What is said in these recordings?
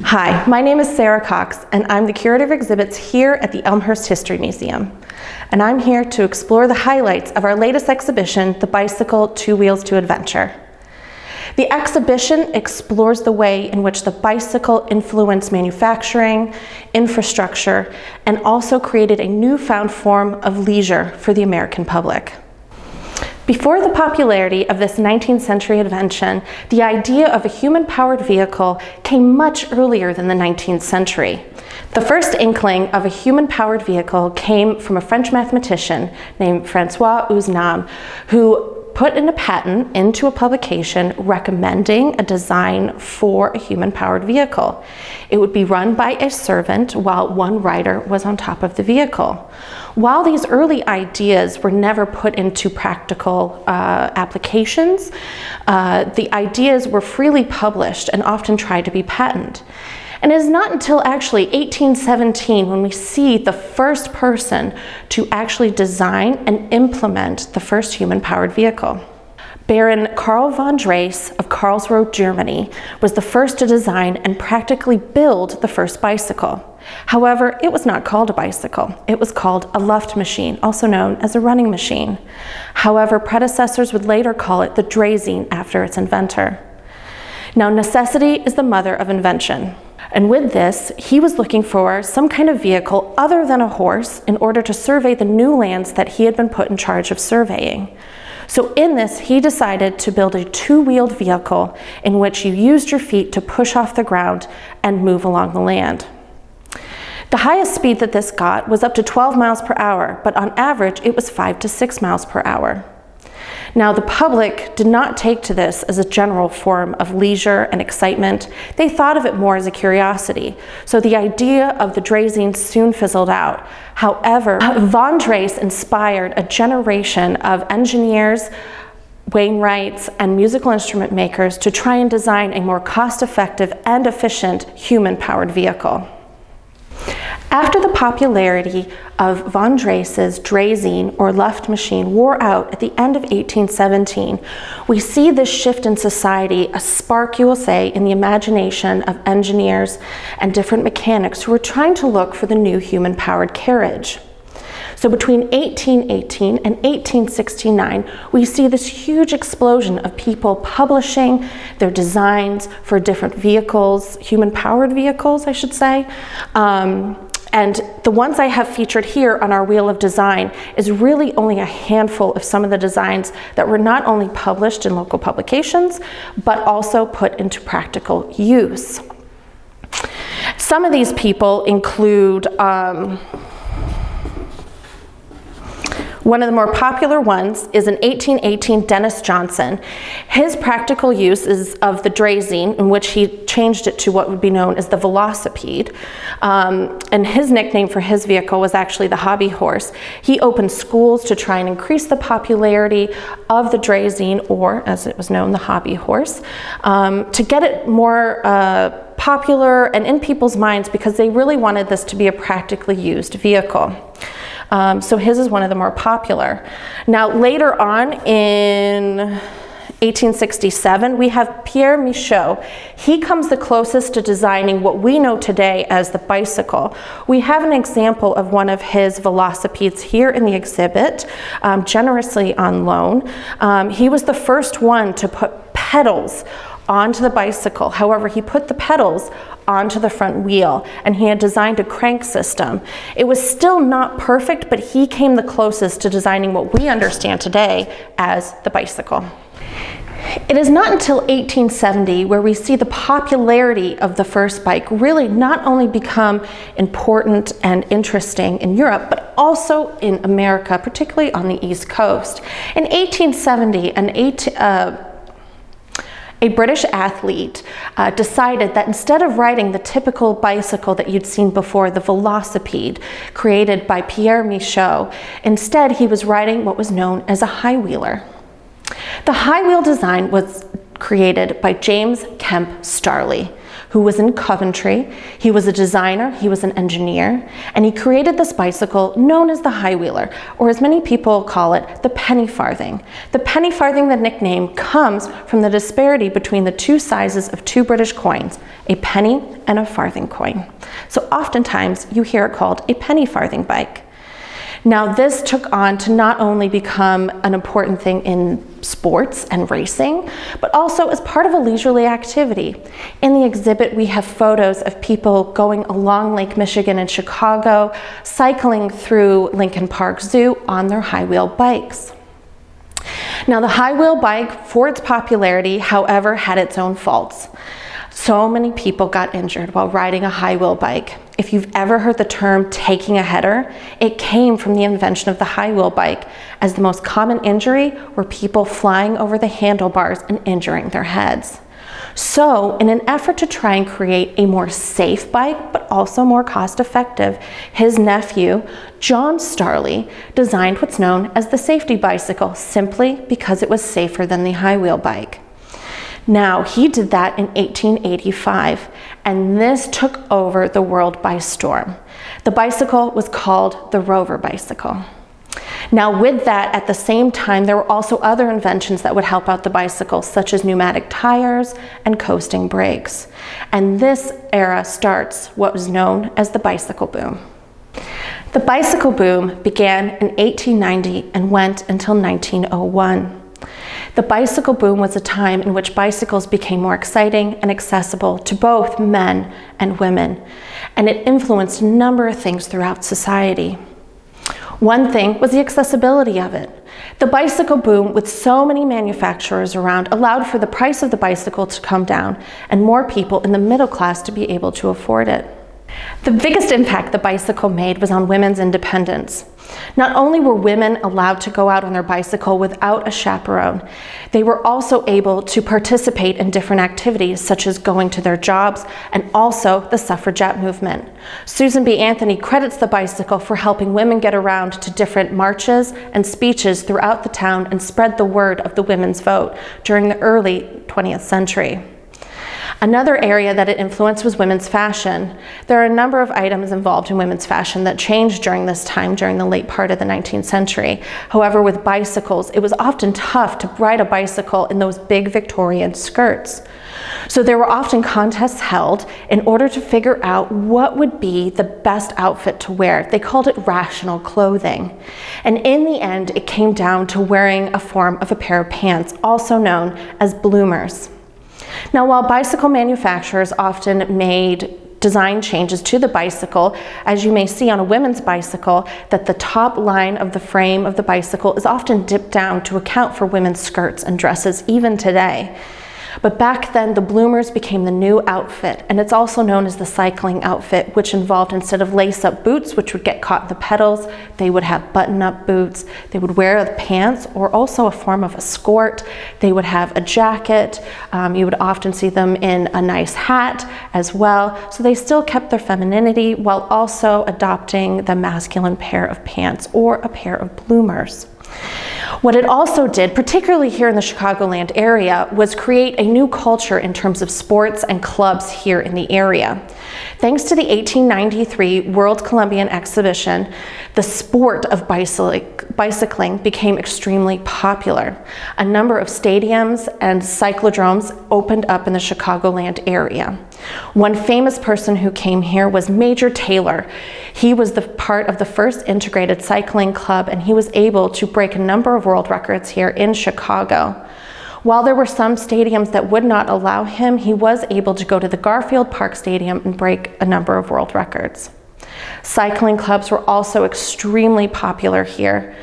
Hi, my name is Sarah Cox, and I'm the curator of exhibits here at the Elmhurst History Museum. And I'm here to explore the highlights of our latest exhibition, The Bicycle Two Wheels to Adventure. The exhibition explores the way in which the bicycle influenced manufacturing, infrastructure, and also created a newfound form of leisure for the American public. Before the popularity of this 19th century invention, the idea of a human-powered vehicle came much earlier than the 19th century. The first inkling of a human-powered vehicle came from a French mathematician named Francois Ozanam, who put in a patent into a publication recommending a design for a human-powered vehicle. It would be run by a servant while one rider was on top of the vehicle. While these early ideas were never put into practical uh, applications, uh, the ideas were freely published and often tried to be patented. And it is not until actually 1817 when we see the first person to actually design and implement the first human-powered vehicle. Baron Karl von Drais of Karlsruhe, Germany, was the first to design and practically build the first bicycle. However, it was not called a bicycle. It was called a Luft machine, also known as a running machine. However, predecessors would later call it the Draisine after its inventor. Now, necessity is the mother of invention. And with this, he was looking for some kind of vehicle other than a horse in order to survey the new lands that he had been put in charge of surveying. So in this, he decided to build a two-wheeled vehicle in which you used your feet to push off the ground and move along the land. The highest speed that this got was up to 12 miles per hour, but on average, it was five to six miles per hour. Now, the public did not take to this as a general form of leisure and excitement. They thought of it more as a curiosity. So the idea of the Draisine soon fizzled out. However, von Drais inspired a generation of engineers, Wainwrights, and musical instrument makers to try and design a more cost-effective and efficient human-powered vehicle. After the popularity of von Drais's Draisine or Luft machine wore out at the end of 1817, we see this shift in society, a spark, you will say, in the imagination of engineers and different mechanics who were trying to look for the new human-powered carriage. So between 1818 and 1869, we see this huge explosion of people publishing their designs for different vehicles, human-powered vehicles, I should say. Um, and the ones I have featured here on our Wheel of Design is really only a handful of some of the designs that were not only published in local publications, but also put into practical use. Some of these people include um, one of the more popular ones is in 1818 Denis Johnson. His practical use is of the Draisine, in which he changed it to what would be known as the Velocipede. Um, and his nickname for his vehicle was actually the Hobby Horse. He opened schools to try and increase the popularity of the Draisine, or as it was known, the Hobby Horse, um, to get it more uh, popular and in people's minds because they really wanted this to be a practically used vehicle. Um, so his is one of the more popular. Now later on in 1867, we have Pierre Michaux. He comes the closest to designing what we know today as the bicycle. We have an example of one of his velocipedes here in the exhibit, um, generously on loan. Um, he was the first one to put pedals onto the bicycle. However, he put the pedals onto the front wheel and he had designed a crank system. It was still not perfect, but he came the closest to designing what we understand today as the bicycle. It is not until 1870 where we see the popularity of the first bike really not only become important and interesting in Europe, but also in America, particularly on the East Coast. In 1870, an eight, uh, a British athlete uh, decided that instead of riding the typical bicycle that you'd seen before, the velocipede created by Pierre Michaux, instead he was riding what was known as a high wheeler. The high wheel design was created by James Kemp Starley. Who was in Coventry. He was a designer, he was an engineer, and he created this bicycle known as the high wheeler, or as many people call it, the penny farthing. The penny farthing, the nickname, comes from the disparity between the two sizes of two British coins, a penny and a farthing coin. So oftentimes you hear it called a penny farthing bike. Now, this took on to not only become an important thing in sports and racing, but also as part of a leisurely activity. In the exhibit, we have photos of people going along Lake Michigan in Chicago, cycling through Lincoln Park Zoo on their high wheel bikes. Now, the high wheel bike, for its popularity, however, had its own faults. So many people got injured while riding a high wheel bike. If you've ever heard the term taking a header, it came from the invention of the high wheel bike, as the most common injury were people flying over the handlebars and injuring their heads. So, in an effort to try and create a more safe bike, but also more cost effective, his nephew, John Starley, designed what's known as the safety bicycle simply because it was safer than the high wheel bike. Now, he did that in 1885, and this took over the world by storm. The bicycle was called the Rover bicycle. Now, with that, at the same time, there were also other inventions that would help out the bicycle, such as pneumatic tires and coasting brakes. And this era starts what was known as the bicycle boom. The bicycle boom began in 1890 and went until 1901. The bicycle boom was a time in which bicycles became more exciting and accessible to both men and women, and it influenced a number of things throughout society. One thing was the accessibility of it. The bicycle boom, with so many manufacturers around, allowed for the price of the bicycle to come down and more people in the middle class to be able to afford it. The biggest impact the bicycle made was on women's independence. Not only were women allowed to go out on their bicycle without a chaperone, they were also able to participate in different activities such as going to their jobs and also the suffragette movement. Susan B. Anthony credits the bicycle for helping women get around to different marches and speeches throughout the town and spread the word of the women's vote during the early 20th century. Another area that it influenced was women's fashion. There are a number of items involved in women's fashion that changed during this time, during the late part of the 19th century. However, with bicycles, it was often tough to ride a bicycle in those big Victorian skirts. So there were often contests held in order to figure out what would be the best outfit to wear. They called it rational clothing. And in the end, it came down to wearing a form of a pair of pants, also known as bloomers. Now, while bicycle manufacturers often made design changes to the bicycle, as you may see on a women's bicycle, that the top line of the frame of the bicycle is often dipped down to account for women's skirts and dresses even today. But back then, the bloomers became the new outfit, and it's also known as the cycling outfit, which involved instead of lace up boots, which would get caught in the pedals, they would have button up boots. They would wear the pants or also a form of a skirt. They would have a jacket. Um, you would often see them in a nice hat as well. So they still kept their femininity while also adopting the masculine pair of pants or a pair of bloomers. What it also did, particularly here in the Chicagoland area, was create a new culture in terms of sports and clubs here in the area. Thanks to the 1893 World Columbian Exhibition, the sport of bicycling became extremely popular. A number of stadiums and cyclodromes opened up in the Chicagoland area. One famous person who came here was Major Taylor. He was the part of the first integrated cycling club and he was able to break a number of world records here in Chicago. While there were some stadiums that would not allow him, he was able to go to the Garfield Park Stadium and break a number of world records. Cycling clubs were also extremely popular here.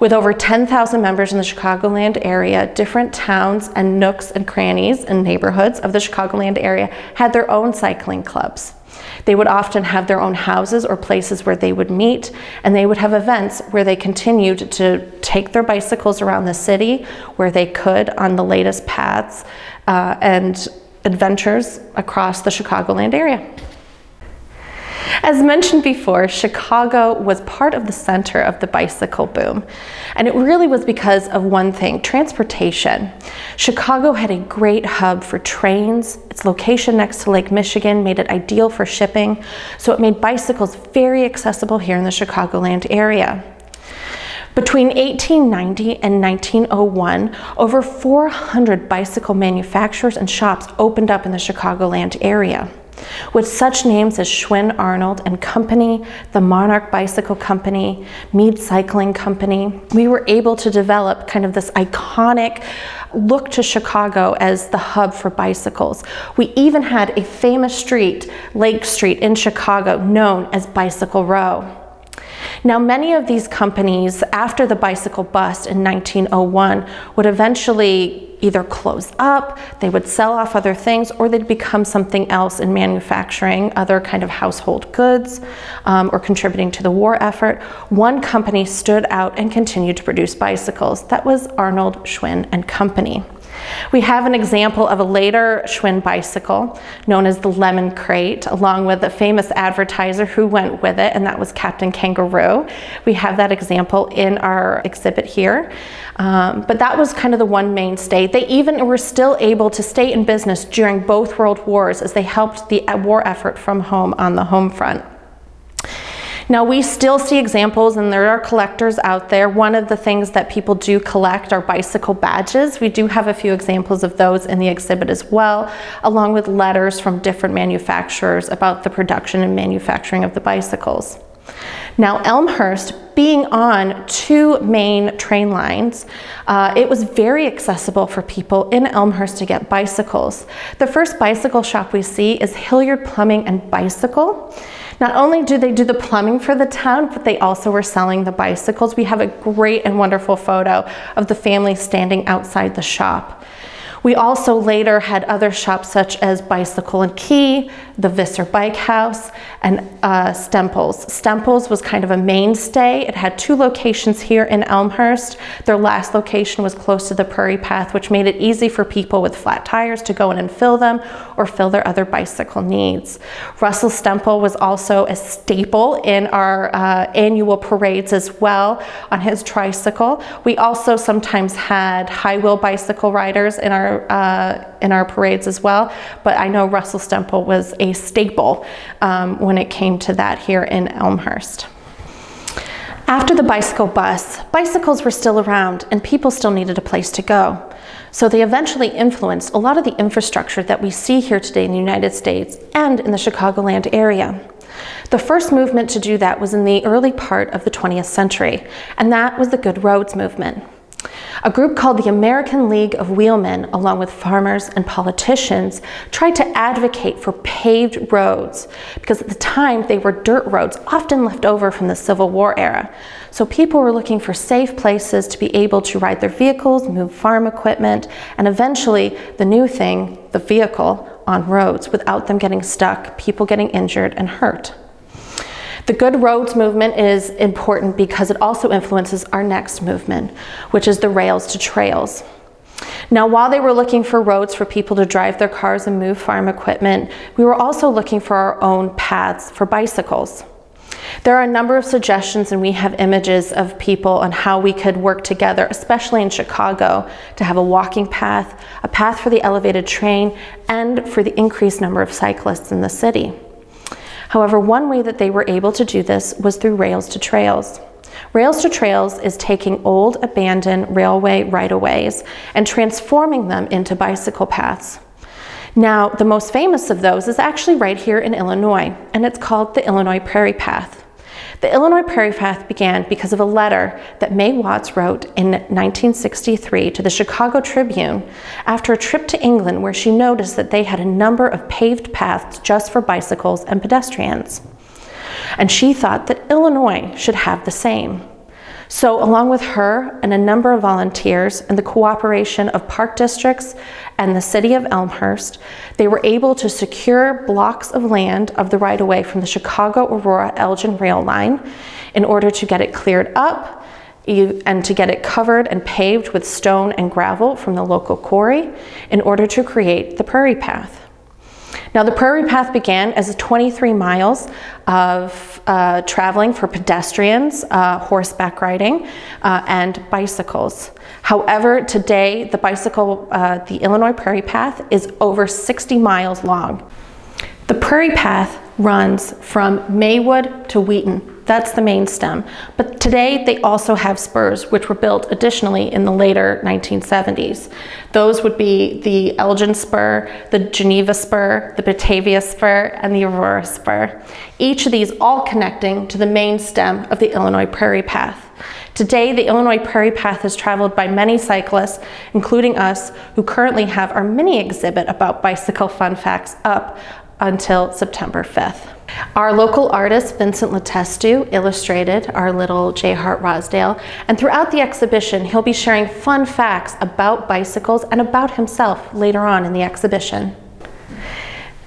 With over 10,000 members in the Chicagoland area, different towns and nooks and crannies and neighborhoods of the Chicagoland area had their own cycling clubs. They would often have their own houses or places where they would meet, and they would have events where they continued to take their bicycles around the city where they could on the latest paths uh, and adventures across the Chicagoland area. As mentioned before, Chicago was part of the center of the bicycle boom. And it really was because of one thing transportation. Chicago had a great hub for trains. Its location next to Lake Michigan made it ideal for shipping, so it made bicycles very accessible here in the Chicagoland area. Between 1890 and 1901, over 400 bicycle manufacturers and shops opened up in the Chicagoland area. With such names as Schwinn Arnold and Company, the Monarch Bicycle Company, Mead Cycling Company, we were able to develop kind of this iconic look to Chicago as the hub for bicycles. We even had a famous street, Lake Street in Chicago, known as Bicycle Row. Now, many of these companies, after the bicycle bust in 1901, would eventually either close up, they would sell off other things, or they'd become something else in manufacturing, other kind of household goods, um, or contributing to the war effort. One company stood out and continued to produce bicycles. That was Arnold Schwinn and Company. We have an example of a later Schwinn bicycle known as the Lemon Crate, along with a famous advertiser who went with it, and that was Captain Kangaroo. We have that example in our exhibit here. Um, but that was kind of the one mainstay. They even were still able to stay in business during both world wars as they helped the war effort from home on the home front. Now we still see examples and there are collectors out there. One of the things that people do collect are bicycle badges. We do have a few examples of those in the exhibit as well, along with letters from different manufacturers about the production and manufacturing of the bicycles. Now, Elmhurst, being on two main train lines, uh, it was very accessible for people in Elmhurst to get bicycles. The first bicycle shop we see is Hilliard Plumbing and Bicycle. Not only do they do the plumbing for the town, but they also were selling the bicycles. We have a great and wonderful photo of the family standing outside the shop. We also later had other shops such as Bicycle and Key, the Visser Bike House, and uh, Stemples. Stemples was kind of a mainstay. It had two locations here in Elmhurst. Their last location was close to the Prairie Path, which made it easy for people with flat tires to go in and fill them or fill their other bicycle needs. Russell Stemple was also a staple in our uh, annual parades as well on his tricycle. We also sometimes had high wheel bicycle riders in our uh, in our parades as well. But I know Russell Stemple was a staple um, when it came to that here in Elmhurst. After the bicycle bus, bicycles were still around and people still needed a place to go. So they eventually influenced a lot of the infrastructure that we see here today in the United States and in the Chicagoland area. The first movement to do that was in the early part of the 20th century, and that was the Good Roads movement. A group called the American League of Wheelmen, along with farmers and politicians, tried to advocate for paved roads because at the time they were dirt roads, often left over from the Civil War era. So people were looking for safe places to be able to ride their vehicles, move farm equipment, and eventually the new thing, the vehicle, on roads without them getting stuck, people getting injured and hurt. The Good Roads movement is important because it also influences our next movement, which is the Rails to Trails. Now, while they were looking for roads for people to drive their cars and move farm equipment, we were also looking for our own paths for bicycles. There are a number of suggestions, and we have images of people on how we could work together, especially in Chicago, to have a walking path, a path for the elevated train, and for the increased number of cyclists in the city. However, one way that they were able to do this was through Rails to Trails. Rails to Trails is taking old abandoned railway right-of-ways and transforming them into bicycle paths. Now, the most famous of those is actually right here in Illinois, and it's called the Illinois Prairie Path. The Illinois Prairie Path began because of a letter that May Watts wrote in 1963 to the Chicago Tribune after a trip to England where she noticed that they had a number of paved paths just for bicycles and pedestrians. And she thought that Illinois should have the same. So, along with her and a number of volunteers and the cooperation of park districts and the city of Elmhurst, they were able to secure blocks of land of the right of way from the Chicago Aurora Elgin rail line in order to get it cleared up and to get it covered and paved with stone and gravel from the local quarry in order to create the prairie path. Now, the Prairie Path began as 23 miles of uh, traveling for pedestrians, uh, horseback riding, uh, and bicycles. However, today the bicycle, uh, the Illinois Prairie Path, is over 60 miles long. The Prairie Path runs from Maywood to Wheaton. That's the main stem. But today they also have spurs, which were built additionally in the later 1970s. Those would be the Elgin Spur, the Geneva Spur, the Batavia Spur, and the Aurora Spur. Each of these all connecting to the main stem of the Illinois Prairie Path. Today, the Illinois Prairie Path is traveled by many cyclists, including us, who currently have our mini exhibit about bicycle fun facts up until September 5th. Our local artist, Vincent Letestu, illustrated our little J. Hart Rosdail, and throughout the exhibition, he'll be sharing fun facts about bicycles and about himself later on in the exhibition.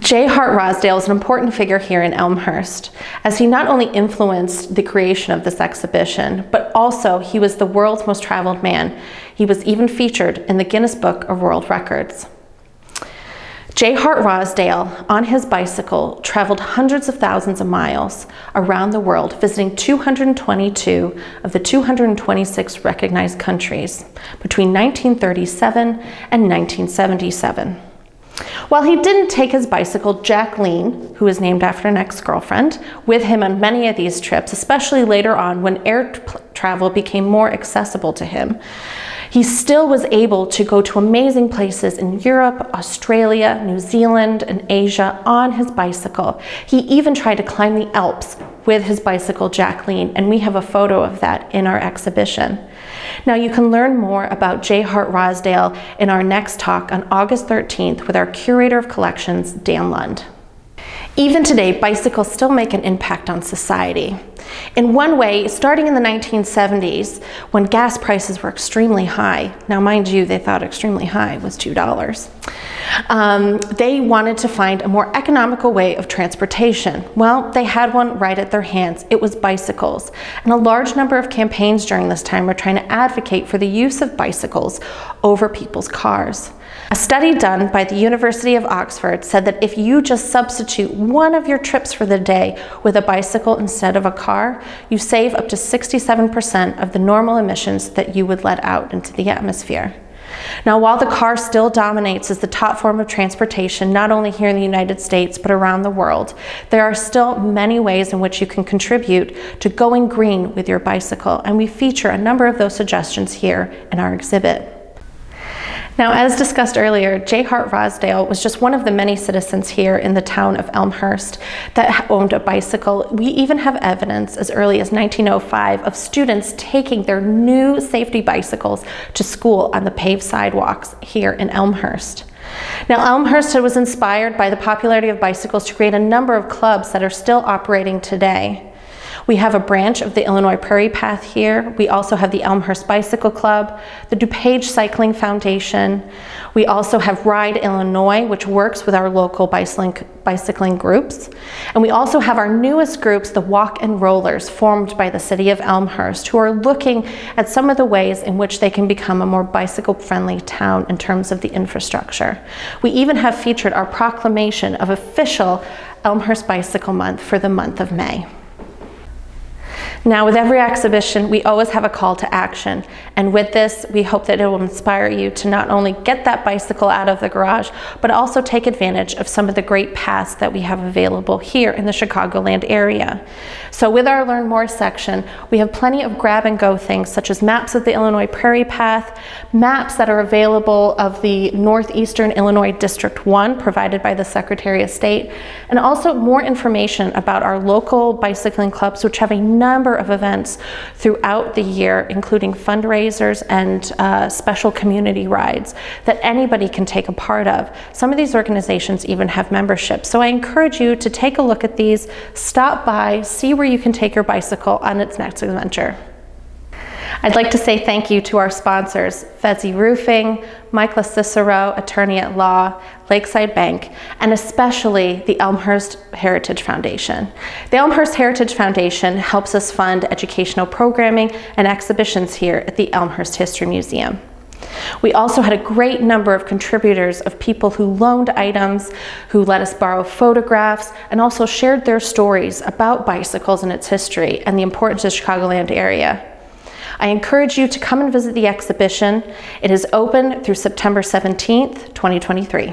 J. Hart Rosdail is an important figure here in Elmhurst, as he not only influenced the creation of this exhibition, but also he was the world's most traveled man. He was even featured in the Guinness Book of World Records. J. Hart Rosdail, on his bicycle, traveled hundreds of thousands of miles around the world, visiting 222 of the 226 recognized countries between 1937 and 1977. While he didn't take his bicycle, Jacqueline, who is named after an ex-girlfriend, with him on many of these trips, especially later on when air travel became more accessible to him he still was able to go to amazing places in Europe, Australia, New Zealand, and Asia on his bicycle. He even tried to climb the Alps with his bicycle Jacqueline, and we have a photo of that in our exhibition. Now you can learn more about J. Hart Rosdail in our next talk on August 13th with our Curator of Collections, Dan Lund. Even today, bicycles still make an impact on society. In one way, starting in the 1970s, when gas prices were extremely high, now mind you, they thought extremely high was $2, um, they wanted to find a more economical way of transportation. Well, they had one right at their hands. It was bicycles. And a large number of campaigns during this time were trying to advocate for the use of bicycles over people's cars. A study done by the University of Oxford said that if you just substitute one of your trips for the day with a bicycle instead of a car, you save up to 67% of the normal emissions that you would let out into the atmosphere. Now, while the car still dominates as the top form of transportation, not only here in the United States, but around the world, there are still many ways in which you can contribute to going green with your bicycle, and we feature a number of those suggestions here in our exhibit. Now, as discussed earlier, J. Hart Rosdail was just one of the many citizens here in the town of Elmhurst that owned a bicycle. We even have evidence as early as 1905 of students taking their new safety bicycles to school on the paved sidewalks here in Elmhurst. Now, Elmhurst was inspired by the popularity of bicycles to create a number of clubs that are still operating today. We have a branch of the Illinois Prairie Path here. We also have the Elmhurst Bicycle Club, the DuPage Cycling Foundation. We also have Ride Illinois, which works with our local bicycling, bicycling groups. And we also have our newest groups, the Walk and Rollers, formed by the city of Elmhurst, who are looking at some of the ways in which they can become a more bicycle-friendly town in terms of the infrastructure. We even have featured our proclamation of official Elmhurst Bicycle Month for the month of May. Now, with every exhibition, we always have a call to action. And with this, we hope that it will inspire you to not only get that bicycle out of the garage, but also take advantage of some of the great paths that we have available here in the Chicagoland area. So with our Learn More section, we have plenty of grab and go things such as maps of the Illinois Prairie Path, maps that are available of the Northeastern Illinois District 1 provided by the Secretary of State, and also more information about our local bicycling clubs which have a number of events throughout the year, including fundraisers and uh, special community rides that anybody can take a part of. Some of these organizations even have memberships. So I encourage you to take a look at these, stop by, see where you can take your bicycle on its next adventure. I'd like to say thank you to our sponsors, Fezzi Roofing, Michael Cicero, Attorney at Law, Lakeside Bank, and especially the Elmhurst Heritage Foundation. The Elmhurst Heritage Foundation helps us fund educational programming and exhibitions here at the Elmhurst History Museum. We also had a great number of contributors of people who loaned items, who let us borrow photographs, and also shared their stories about bicycles and its history and the importance of the Chicagoland area. I encourage you to come and visit the exhibition. It is open through September 17th, 2023.